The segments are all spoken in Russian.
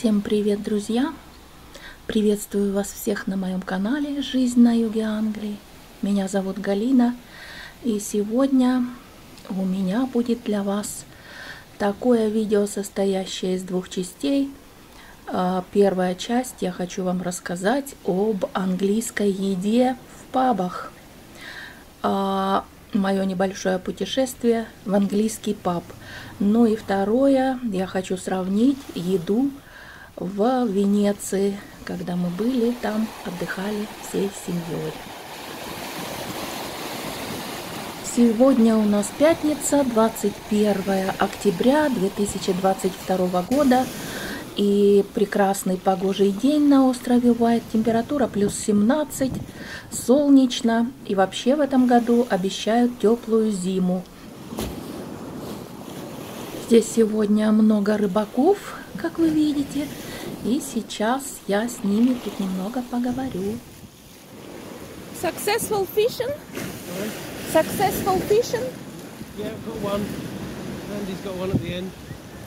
Всем привет, друзья! Приветствую вас всех на моем канале «Жизнь на юге Англии». Меня зовут Галина, и сегодня у меня будет для вас такое видео, состоящее из двух частей. А, первая часть я хочу вам рассказать об английской еде в пабах. А, Мое небольшое путешествие в английский паб. Ну и второе, я хочу сравнить еду в Венеции, когда мы были там, отдыхали всей семьей. Сегодня у нас пятница, 21 октября 2022 года. И прекрасный погожий день на острове Уайт. Температура плюс 17, солнечно. И вообще в этом году обещают теплую зиму. Здесь сегодня много рыбаков, как вы видите. И сейчас я с ними тут немного поговорю. Successful fishing? Successful fishing? Yeah, I've got one. Andy's got one at the end.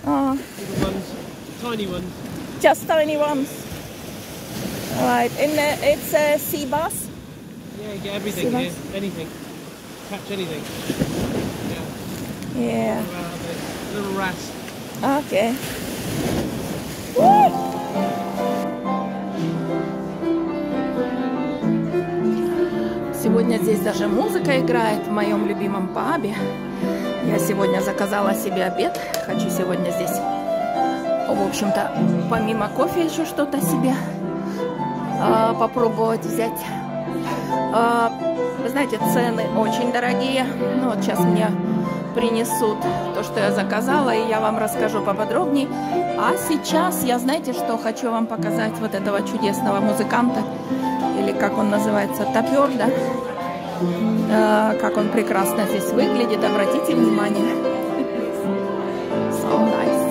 Oh, Little ones, tiny ones. just tiny ones. Alright, and uh, it's a sea bass? Yeah, you get everything See here. that? Anything. Catch anything. Yeah. Yeah. Wow, the little wrasse. Okay. Сегодня здесь даже музыка играет в моем любимом пабе. Я сегодня заказала себе обед. Хочу сегодня здесь, в общем-то, помимо кофе еще что-то себе а, попробовать взять. А, вы знаете, цены очень дорогие. Ну, вот сейчас мне принесут то, что я заказала, и я вам расскажу поподробнее. А сейчас я, знаете, что хочу вам показать вот этого чудесного музыканта, или как он называется, топер, да? Э, как он прекрасно здесь выглядит, обратите внимание. So nice.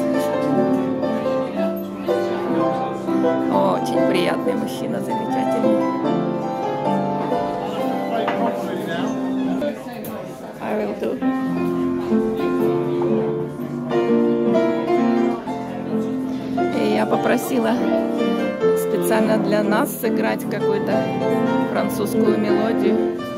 Очень приятный мужчина, замечательный. I will do. И я попросила специально для нас сыграть какую-то французскую мелодию.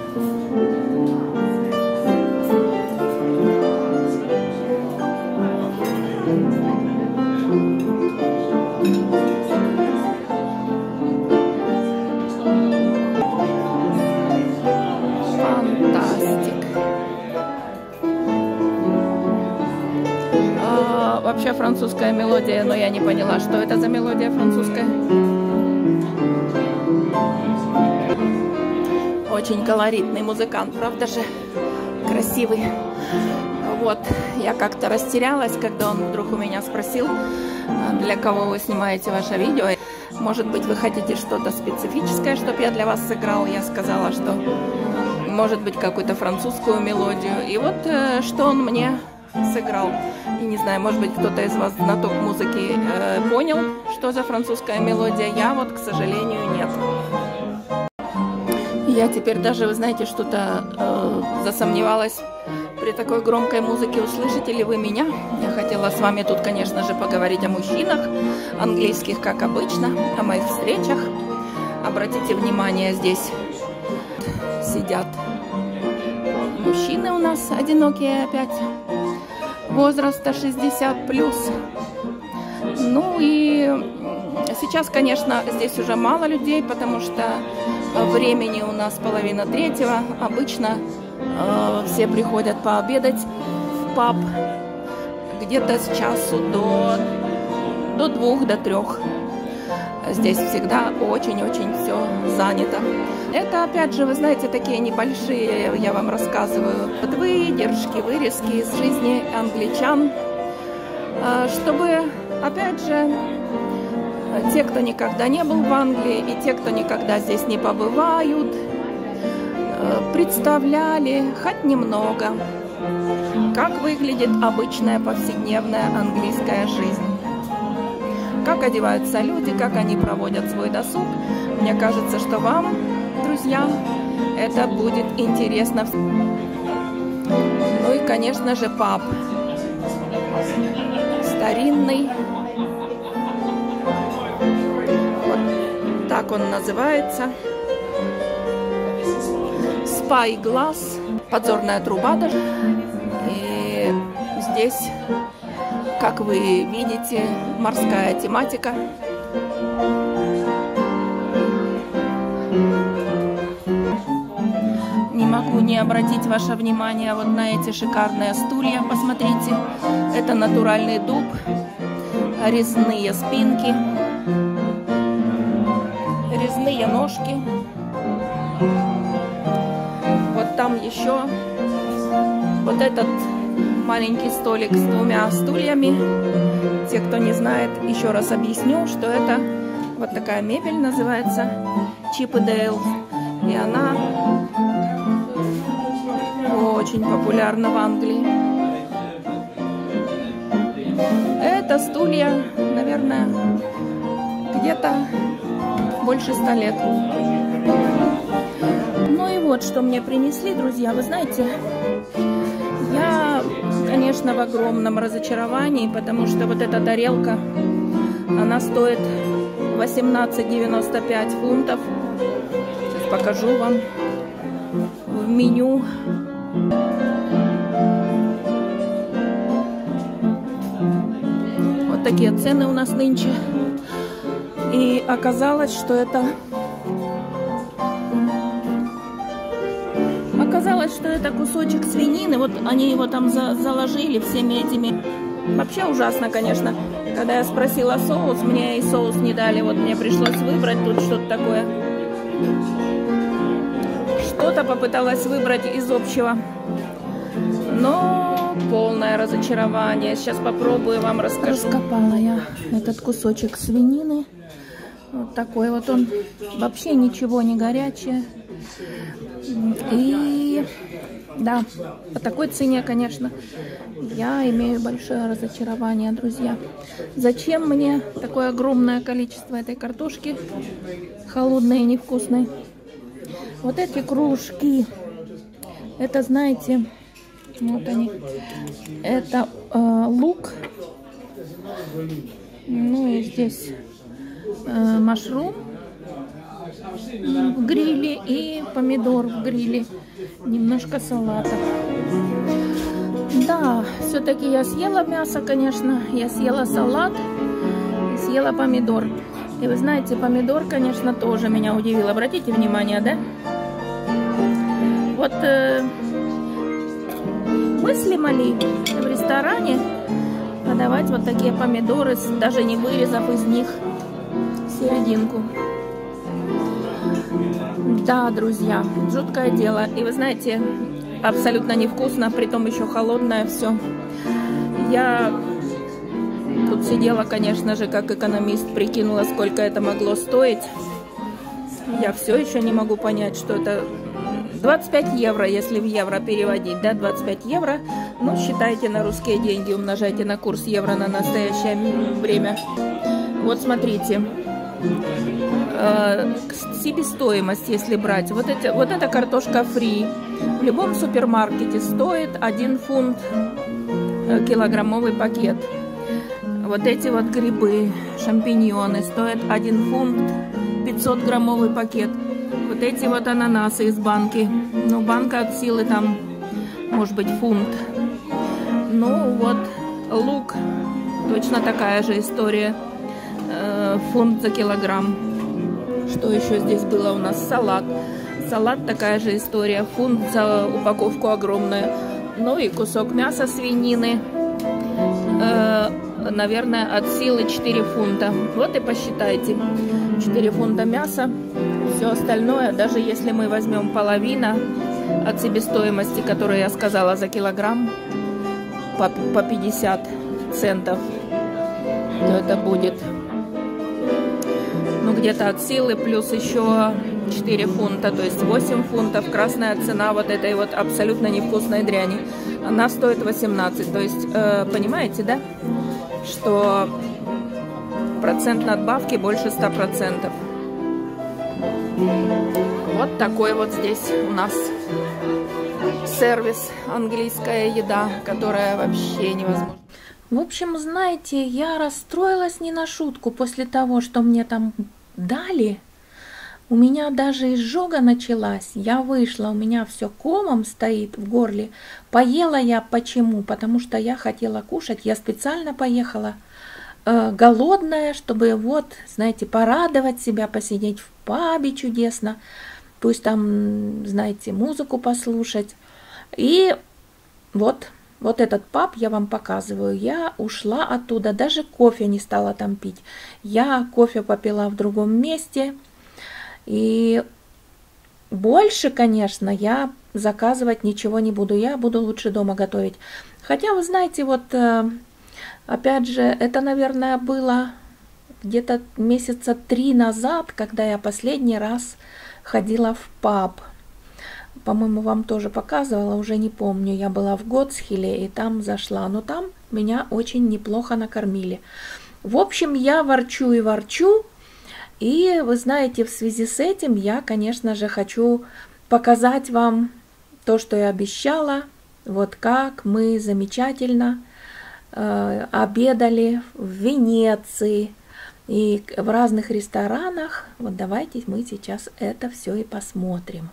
А, вообще французская мелодия, но я не поняла, что это за мелодия французская. Очень колоритный музыкант, правда же? Красивый. Вот, я как-то растерялась, когда он вдруг у меня спросил, «А для кого вы снимаете ваше видео. Может быть, вы хотите что-то специфическое, чтобы я для вас сыграл? Я сказала, что может быть какую-то французскую мелодию. И вот э, что он мне сыграл. И не знаю, может быть, кто-то из вас знаток музыки э, понял, что за французская мелодия. Я вот, к сожалению, нет. Я теперь даже, вы знаете, что-то э, засомневалась при такой громкой музыке, услышите ли вы меня. Я хотела с вами тут, конечно же, поговорить о мужчинах, английских, как обычно, о моих встречах. Обратите внимание, здесь сидят мужчины у нас одинокие опять, возраста 60 плюс. Ну и сейчас, конечно, здесь уже мало людей, потому что времени у нас половина третьего. Обычно э, все приходят пообедать в паб где-то с часу до, до двух, до трех. Здесь всегда очень-очень все занято. Это, опять же, вы знаете, такие небольшие, я вам рассказываю, выдержки, вырезки из жизни англичан, э, чтобы, опять же, те, кто никогда не был в Англии, и те, кто никогда здесь не побывают, э, представляли хоть немного, как выглядит обычная повседневная английская жизнь как одеваются люди, как они проводят свой досуг. Мне кажется, что вам, друзья, это будет интересно. Ну и, конечно же, паб. Старинный, так он называется. Spy Glass, подзорная труба даже. И здесь, как вы видите, морская тематика. Не могу не обратить ваше внимание вот на эти шикарные стулья. Посмотрите, это натуральный дуб, резные спинки, резные ножки. Вот там еще вот этот маленький столик с двумя стульями. Те, кто не знает, еще раз объясню, что это вот такая мебель называется Чип и. И она очень популярна в Англии. Это стулья, наверное, где-то больше ста лет. Ну и вот, что мне принесли, друзья. Вы знаете, я, конечно, в огромном разочаровании, потому что вот эта тарелка, она стоит 18,95 фунтов. Сейчас покажу вам в меню. Вот такие цены у нас нынче. И оказалось, что это... Оказалось, что это кусочек свинины. Вот они его там за заложили всеми этими... Вообще ужасно, конечно. Когда я спросила соус, мне и соус не дали. Вот мне пришлось выбрать тут что-то такое. Что-то попыталась выбрать из общего. Но полное разочарование. Сейчас попробую вам расскажу. Раскопала я этот кусочек свинины. Вот такой вот он. Вообще ничего не горячее. И да, по такой цене, конечно, я имею большое разочарование, друзья. Зачем мне такое огромное количество этой картошки, холодной и невкусной? Вот эти кружки, это, знаете, вот они, это э, лук, ну и здесь э, машрум в гриле и помидор в гриле. Немножко салата. Да, все-таки я съела мясо, конечно. Я съела салат и съела помидор. И вы знаете, помидор, конечно, тоже меня удивил. Обратите внимание, да? Вот э, мыслимо ли в ресторане подавать вот такие помидоры, даже не вырезав из них серединку. Да, друзья, жуткое дело. И вы знаете, абсолютно невкусно, при том еще холодное все. Я тут сидела, конечно же, как экономист, прикинула, сколько это могло стоить. Я все еще не могу понять, что это 25 евро, если в евро переводить, да, 25 евро. Ну, считайте на русские деньги, умножайте на курс евро на настоящее время. Вот смотрите, себестоимость, если брать, вот, эти, вот эта картошка фри в любом супермаркете стоит 1 фунт э, килограммовый пакет. Вот эти вот грибы, шампиньоны стоят 1 фунт 500 граммовый пакет. Вот эти вот ананасы из банки. Ну, банка от силы там, может быть, фунт. Ну, вот лук, точно такая же история. Э, фунт за килограмм. Что еще здесь было у нас? Салат. Салат такая же история. Фунт за упаковку огромную. Ну и кусок мяса свинины. Э, наверное, от силы 4 фунта. Вот и посчитайте. 4 фунта мяса. Все остальное, даже если мы возьмем половина от себестоимости, которую я сказала за килограмм, по, по 50 центов, то это будет ну где-то от силы, плюс еще 4 фунта, то есть 8 фунтов. Красная цена вот этой вот абсолютно невкусной дряни, она стоит 18. То есть, э, понимаете, да, что процент надбавки больше 100%. Вот такой вот здесь у нас сервис, английская еда, которая вообще невозможна. В общем, знаете, я расстроилась не на шутку после того, что мне там дали. У меня даже изжога началась. Я вышла, у меня все комом стоит в горле. Поела я почему? Потому что я хотела кушать. Я специально поехала э, голодная, чтобы вот, знаете, порадовать себя, посидеть в пабе чудесно. Пусть там, знаете, музыку послушать. И вот, вот этот паб я вам показываю. Я ушла оттуда, даже кофе не стала там пить. Я кофе попила в другом месте – и больше, конечно, я заказывать ничего не буду. Я буду лучше дома готовить. Хотя, вы знаете, вот э, опять же, это, наверное, было где-то месяца три назад, когда я последний раз ходила в паб. По-моему, вам тоже показывала, уже не помню. Я была в Готсхиле и там зашла. Но там меня очень неплохо накормили. В общем, я ворчу и ворчу, и вы знаете, в связи с этим я, конечно же, хочу показать вам то, что я обещала, вот как мы замечательно э, обедали в Венеции и в разных ресторанах. Вот давайте мы сейчас это все и посмотрим.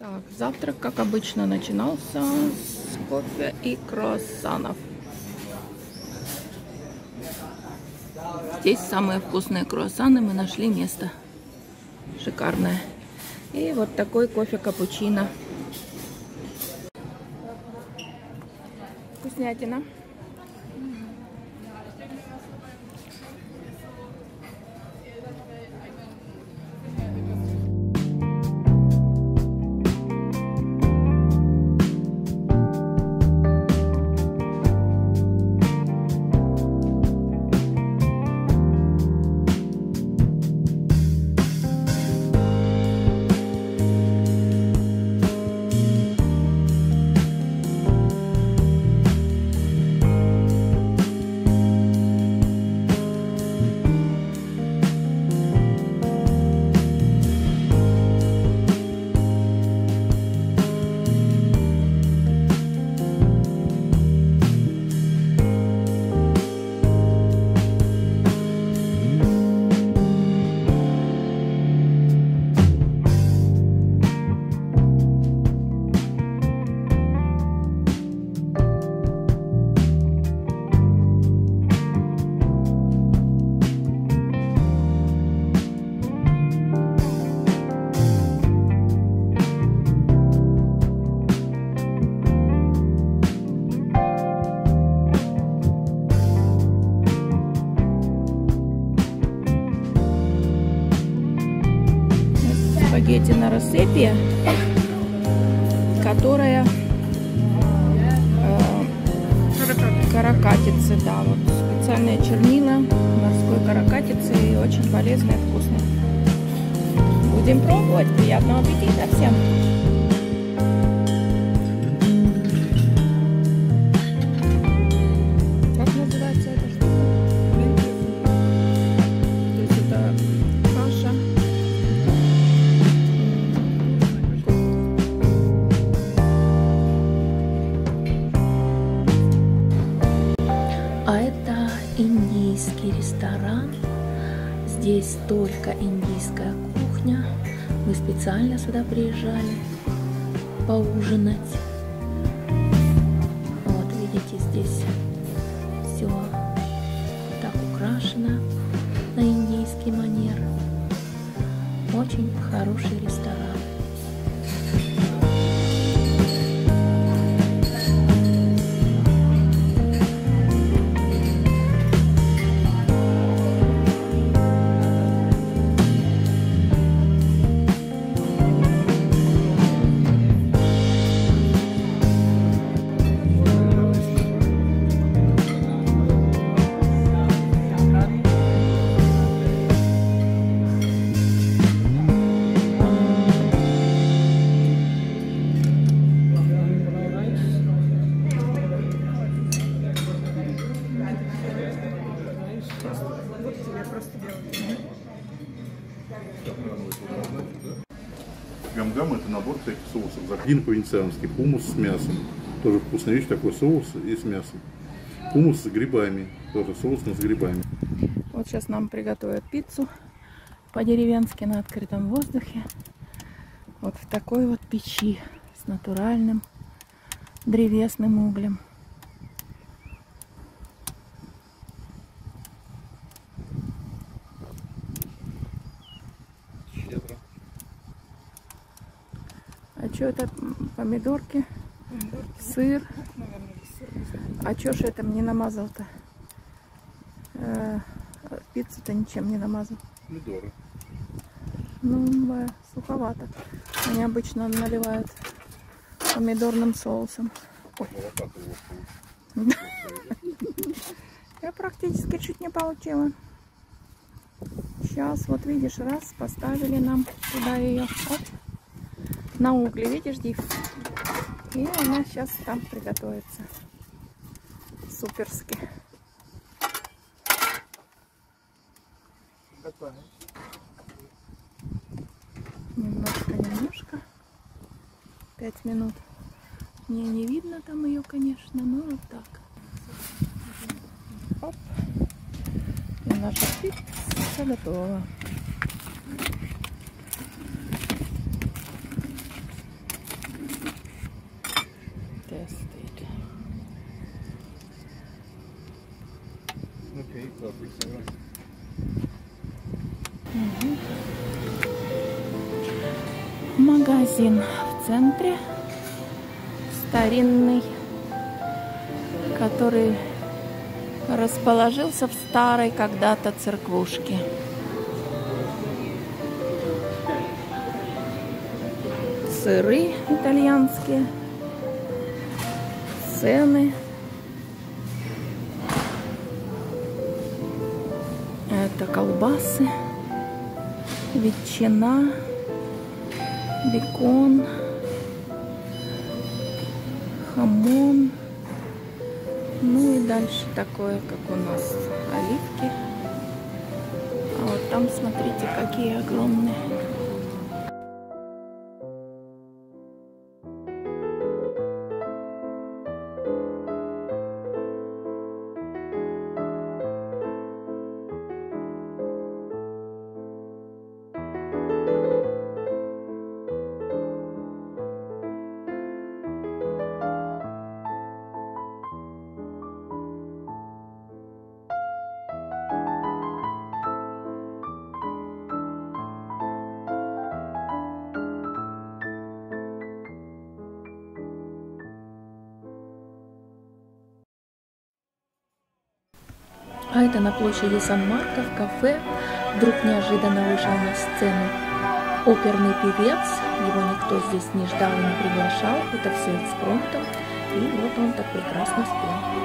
Так, завтрак, как обычно, начинался с кофе и круассанов. Здесь самые вкусные круассаны мы нашли место. Шикарное. И вот такой кофе капучино. Вкуснятина. Спагетти на рассыпе, которая э, каракатицы, да, вот специальные чернила морской каракатицы и очень полезные вкусные. Будем пробовать. Приятного аппетита всем! Специально сюда приезжали поужинать. Гамгам это набор всяких соусов. Зардин по-венециански, хумус с мясом. Тоже вкусная вещь, такой соус и с мясом. Хумус с грибами, тоже соус, но с грибами. Вот сейчас нам приготовят пиццу. по-деревенски на открытом воздухе. Вот в такой вот печи с натуральным древесным углем. А что это м, помидорки, сыр? А чё ж это мне намазал-то? Э, пиццу-то ничем не намазал. Помидоры. Ну, э, суховато. Они обычно наливают помидорным соусом. Его Я практически чуть не получила. Сейчас, вот видишь, раз, поставили нам туда ее. На угли, видишь, Див? И она сейчас там приготовится. Суперски. Немножко, немножко. Пять минут. Мне не видно там ее, конечно, но вот так. Оп. И наша пицца готова. Магазин в центре. Старинный. Который расположился в старой когда-то церквушке. Сыры итальянские. Цены. Это колбасы, ветчина, бекон, хамон. Ну и дальше такое, как у нас оливки. А вот там смотрите, какие огромные. А это на площади Сан-Марко в кафе вдруг неожиданно вышел на сцену оперный певец. Его никто здесь не ждал и не приглашал. Это все экспромтом. И вот он так прекрасно спел.